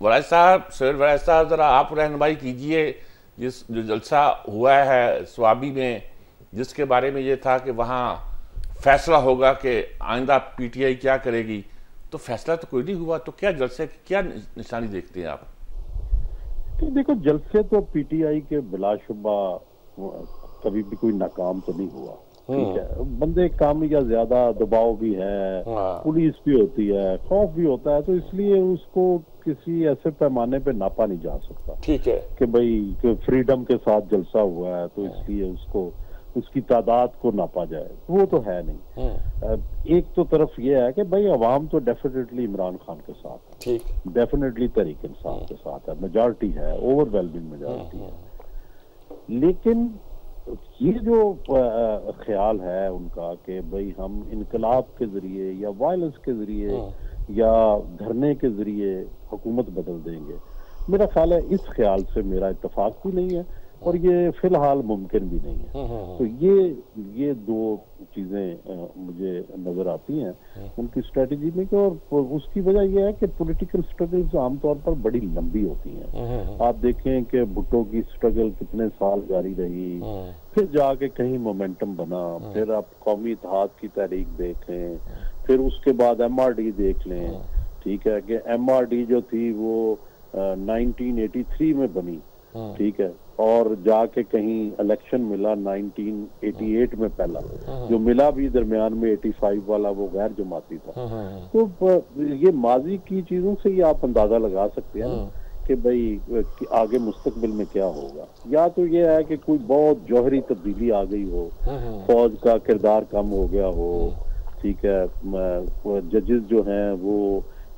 वराज साहब सर वराज साहब ज़रा आप रहनुमाई कीजिए जिस जो जलसा हुआ है स्वाबी में जिसके बारे में ये था कि वहाँ फैसला होगा कि आइंदा पीटीआई क्या करेगी तो फैसला तो कोई नहीं हुआ तो क्या जलसे की क्या निशानी देखते हैं आप तो देखो जलसे तो पीटीआई के बिलाशुबा कभी भी कोई नाकाम तो नहीं हुआ ठीक हम्म। है बंदे काम या ज़्यादा दबाव भी है हाँ। पुलिस भी होती है खौफ भी होता है तो इसलिए उसको किसी ऐसे पैमाने पे नापा नहीं जा सकता। ठीक है। कि भाई कि फ्रीडम के साथ जलसा हुआ है तो हाँ। इसलिए उसको उसकी तादाद को नापा जाए। वो तो है नहीं। हाँ। एक तो तरफ़ ये है कि भाई अवाम तो डेफिनेटली इमरान खान के साथ ठीक। डेफिनेटली तरीक इंसाफ के साथ है। मेजॉरिटी है ओवरवेलमिंग मेजॉरिटी है लेकिन ये जो ख्याल है उनका कि भाई हम इनकलाब के ज़रिए या वायलेंस के ज़रिए हाँ। या धरने के ज़रिए हुकूमत बदल देंगे। मेरा ख्याल है इस ख्याल से मेरा इतफाक भी नहीं है। और ये फ़िलहाल मुमकिन भी नहीं है। हम्म, हम्म, हम्म। तो ये ये दो चीज़ें मुझे नज़र आती हैं उनकी स्ट्रेटजी में कि और उसकी वजह यह है कि पॉलिटिकल स्ट्रगल्स आमतौर पर बड़ी लंबी होती हैं। आप देखें कि भुट्टो की स्ट्रगल कितने साल जारी रही फिर जाके कहीं मोमेंटम बना फिर आप कौमी इतिहाद की तारीख देखें फिर उसके बाद एमआरडी देख लें। ठीक है कि एम जो थी वो नाइनटीन में बनी। ठीक है? और जाके कहीं इलेक्शन मिला 1988 में पहला। हाँ। जो मिला भी दरमियान में 85 वाला वो गैर जमाती था। हाँ, हाँ, तो ये माजी की चीज़ों से ही आप अंदाज़ा लगा सकते हैं कि भाई कि आगे मुस्तकबिल में क्या होगा। या तो ये है कि कोई बहुत जौहरी तब्दीली आ गई हो। फौज का किरदार कम हो गया हो। ठीक है? जजेस जो हैं वो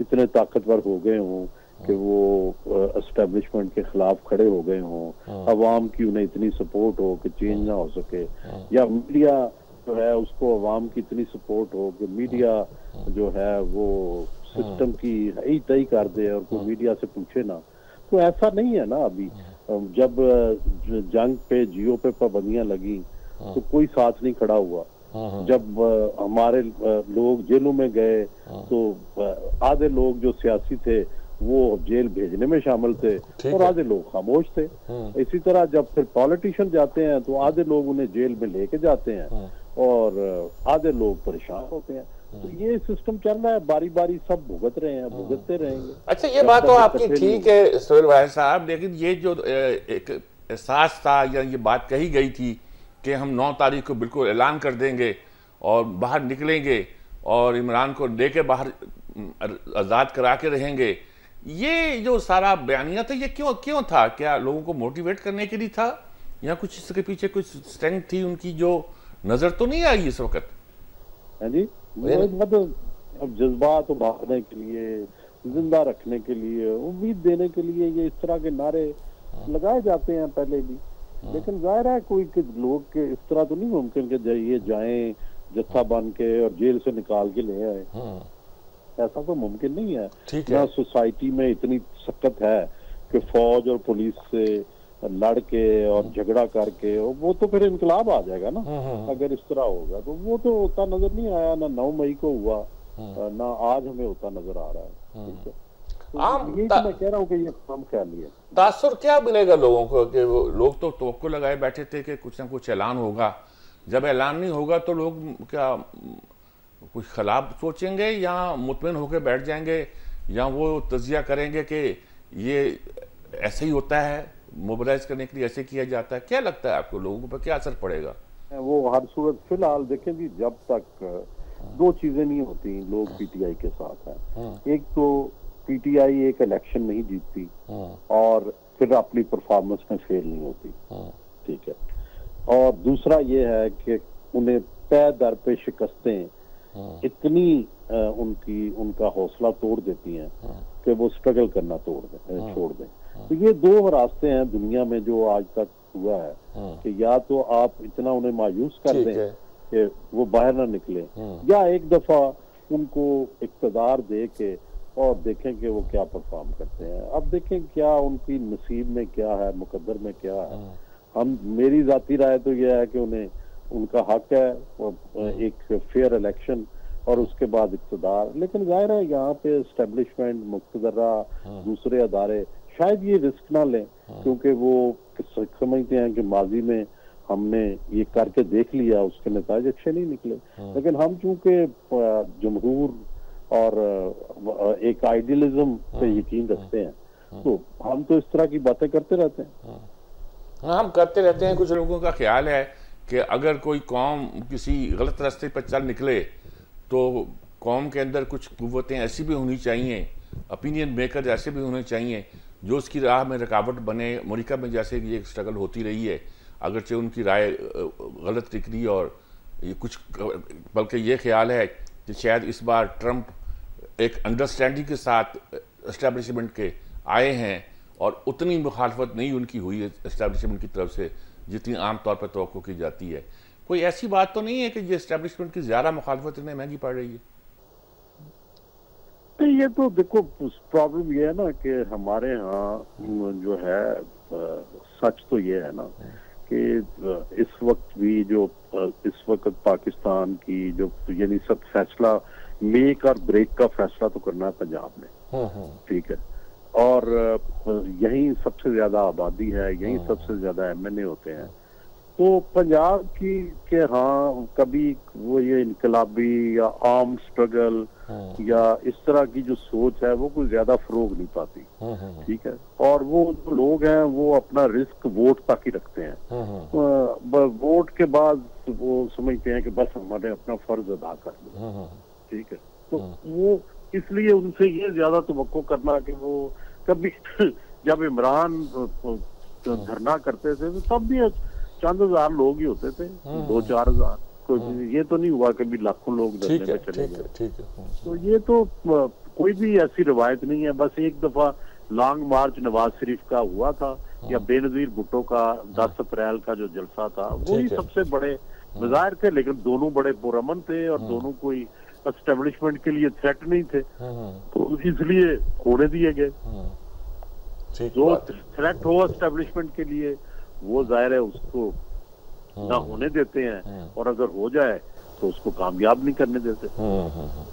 इतने ताकतवर हो गए हों कि वो एस्टेब्लिशमेंट के खिलाफ खड़े हो गए हों। हाँ। अवाम की उन्हें इतनी सपोर्ट हो कि चेंज ना हो सके? हाँ। या मीडिया जो है उसको अवाम की इतनी सपोर्ट हो कि मीडिया हाँ। जो है वो सिस्टम की ही तय कर दे और कोई मीडिया से पूछे ना। तो ऐसा नहीं है ना अभी। जब जंग पे जियो पे पाबंदियाँ लगी तो कोई साथ नहीं खड़ा हुआ। जब हमारे लोग जेलों में गए तो आधे लोग जो सियासी थे वो जेल भेजने में शामिल थे और आधे लोग खामोश थे हाँ। इसी तरह जब फिर पॉलिटिशियन जाते हैं तो आधे लोग उन्हें जेल में लेके जाते हैं हाँ। और आधे लोग परेशान होते हैं हाँ। तो ये सिस्टम चल रहा है बारी बारी सब भुगत रहे हैं भुगतते रहेंगे अच्छा ये बात तो आपकी ठीक है सोहेल भाई साहब लेकिन ये जो एक एहसास था या ये बात कही गई थी कि हम नौ तारीख को बिल्कुल ऐलान कर देंगे और बाहर निकलेंगे और इमरान को लेके बाहर आज़ाद करा के रहेंगे ये जो सारा बयानिया था ये क्यों क्यों था? क्या लोगों को मोटिवेट करने के लिए था? या कुछ इसके पीछे कुछ स्ट्रेंथ थी उनकी जो नज़र तो नहीं आई इस वक्त? हाँ जी मतलब अब जज्बात उभारने के लिए ज़िंदा रखने के लिए उम्मीद देने के लिए ये इस तरह के नारे हाँ। लगाए जाते हैं पहले भी। हाँ। लेकिन ज़ाहिर है कोई लोग के इस तरह तो नहीं मुमकिन के ये जाएँ जत्था बन के और जेल से निकाल के ले आए। हाँ। ऐसा तो मुमकिन नहीं है। ना सोसाइटी में इतनी सख्त है कि फौज और पुलिस से लड़ के और हाँ। झगड़ा करके वो तो फिर इनकलाब आ जाएगा ना हाँ, हाँ, अगर इस तरह होगा। तो वो तो होता नज़र नहीं आया ना नौ मई को हुआ ना आज हमें होता नज़र आ रहा है। ठीक है। तो आम तो मैं कह रहा हूँ कि ये कम ख्याली है। तासुर क्या मिलेगा लोगों को कि वो लोग तो तो लगाए बैठे थे कि कुछ ना कुछ ऐलान होगा। जब ऐलान नहीं होगा तो लोग क्या कुछ खिलाफ सोचेंगे या मुतमिन होकर बैठ जाएँगे या वो तजिया करेंगे कि ये ऐसे ही होता है मोबलाइज करने के लिए ऐसे किया जाता है क्या लगता है आपको लोगों पर क्या असर पड़ेगा वो हर सूरत फ़िलहाल देखें जी जब तक दो चीज़ें नहीं होती लोग पीटीआई के साथ हैं हाँ। एक तो पीटीआई एक इलेक्शन नहीं जीतती हाँ। और फिर अपनी परफॉर्मेंस में फेल नहीं होती हाँ। ठीक है और दूसरा ये है कि उन्हें तय दर पे शिकस्तें हाँ। इतनी उनकी उनका हौसला तोड़ देती हैं हाँ। कि वो स्ट्रगल करना तोड़ दें हाँ। छोड़ दें। तो ये दो रास्ते हैं दुनिया में जो आज तक हुआ है कि या तो आप इतना उन्हें मायूस कर दें कि वो बाहर ना निकले या एक दफ़ा उनको इकतदार दे के और देखें कि वो क्या परफॉर्म करते हैं। अब देखें क्या उनकी नसीब में क्या है मुकद्दर में क्या है। हम मेरी जाती राय तो यह है कि उन्हें उनका हक है एक फेयर इलेक्शन और उसके बाद इकतदार। लेकिन ज़ाहिर है यहाँ पे इस्टेब्लिशमेंट मुख्तदरा दूसरे अदारे शायद ये रिस्क ना लें क्योंकि वो समझते हैं कि माजी में हमने ये करके देख लिया उसके नतज अच्छे नहीं निकले। लेकिन हम चूँकि जमहूर और एक आइडियलिज्म पे यकीन रखते हैं तो हम तो इस तरह की बातें करते रहते हैं। हाँ हम करते रहते हैं कुछ लोगों का ख्याल है। कि अगर कोई कौम किसी गलत रास्ते पर चल निकले तो कौम के अंदर कुछ कुतें ऐसी भी होनी चाहिए ओपिनियन मेकर ऐसे भी होने चाहिए, जो उसकी राह में रुकावट बने, अमरीका में जैसे ये स्ट्रगल होती रही है, अगरचे उनकी राय गलत निकली और ये कुछ बल्कि ये ख्याल है कि शायद इस बार ट्रंप एक अंडरस्टैंडिंग के साथ इस्टेब्लिशमेंट के आए हैं और उतनी मुखालफत नहीं उनकी हुई है इस्टेब्लिशमेंट की तरफ़ से जितनी आम तौर पर तो की जाती है। कोई ऐसी बात तो नहीं है कि ये इस्टेब्लिशमेंट की ज़्यादा मुखालफत इन्हें महँगी पड़ रही है? तो ये तो देखो प्रॉब्लम ये है ना कि हमारे यहाँ जो है सच तो ये है ना कि इस वक्त भी जो इस वक्त पाकिस्तान की जो यानी सब फैसला मेक और ब्रेक का फैसला तो करना है पंजाब ने हम्म, हम्म। ठीक है? और यही सबसे ज़्यादा आबादी है यही हम्म। सबसे ज़्यादा एमएनए होते हैं। तो पंजाब की के हाँ कभी वो ये इनकलाबी या आर्म स्ट्रगल या इस तरह की जो सोच है वो कोई ज़्यादा फरोग नहीं पाती। ठीक है? और वो जो लोग हैं वो अपना रिस्क वोट तक ही रखते हैं। वोट के बाद वो समझते हैं कि बस हमारे अपना फ़र्ज़ अदा कर लो। ठीक है? तो वो इसलिए उनसे ये ज़्यादा तो करना कि वो कभी जब इमरान धरना करते थे तो तब भी चंद हज़ार लोग ही होते थे हम्म। दो चार हज़ार। कोई हम्म। ये तो नहीं हुआ कभी लाखों लोग धरने में चले गए। तो ये तो कोई भी ऐसी रिवायत नहीं है बस एक दफ़ा लॉन्ग मार्च नवाज़ शरीफ का हुआ था। या बेनजीर भुट्टो का दस अप्रैल का जो जलसा था वही सबसे बड़े बाज़ार थे लेकिन दोनों बड़े पुरमन थे और दोनों कोई एस्टेब्लिशमेंट के लिए थ्रेट नहीं थे। तो इसलिए होने दिए गए। जो थ्रेट हो। एस्टेब्लिशमेंट के लिए वो ज़ाहिर है उसको ना होने देते हैं और अगर हो जाए तो उसको कामयाब नहीं करने देते।